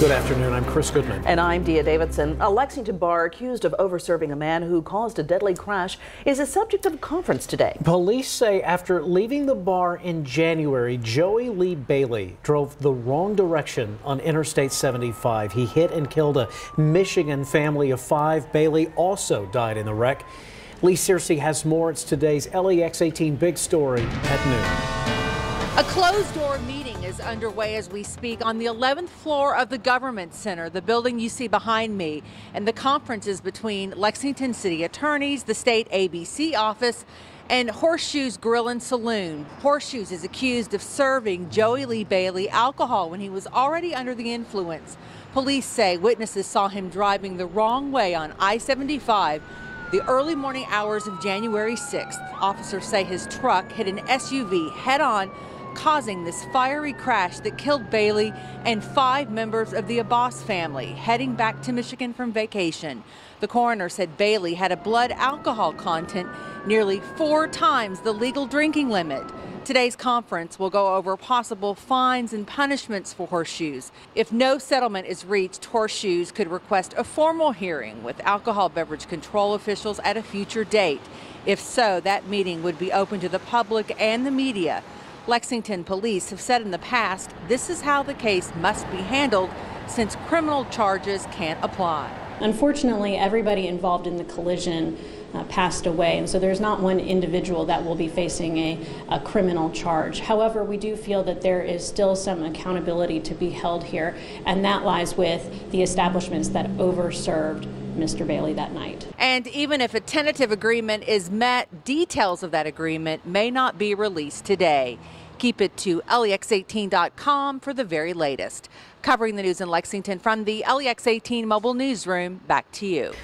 Good afternoon. I'm Chris Goodman. And I'm Dia Davidson. A Lexington bar accused of overserving a man who caused a deadly crash is a subject of a conference today. Police say after leaving the bar in January, Joey Lee Bailey drove the wrong direction on Interstate 75. He hit and killed a Michigan family of five. Bailey also died in the wreck. Lee Searcy has more. It's today's LEX 18 big story at noon. A closed door meeting is underway as we speak on the 11th floor of the Government Center, the building you see behind me. And the conference is between Lexington City attorneys, the state ABC office, and Horseshoes Grill and Saloon. Horseshoes is accused of serving Joey Lee Bailey alcohol when he was already under the influence. Police say witnesses saw him driving the wrong way on I 75 the early morning hours of January 6th. Officers say his truck hit an SUV head on causing this fiery crash that killed Bailey and five members of the Abbas family heading back to Michigan from vacation. The coroner said Bailey had a blood alcohol content nearly four times the legal drinking limit. Today's conference will go over possible fines and punishments for horseshoes. If no settlement is reached, horseshoes could request a formal hearing with alcohol beverage control officials at a future date. If so, that meeting would be open to the public and the media. Lexington police have said in the past this is how the case must be handled since criminal charges can't apply. Unfortunately, everybody involved in the collision uh, passed away, and so there's not one individual that will be facing a, a, criminal charge. However, we do feel that there is still some accountability to be held here, and that lies with the establishments that overserved Mr. Bailey that night. And even if a tentative agreement is met, details of that agreement may not be released today. Keep it to LEX18.com for the very latest. Covering the news in Lexington from the LEX18 mobile newsroom, back to you.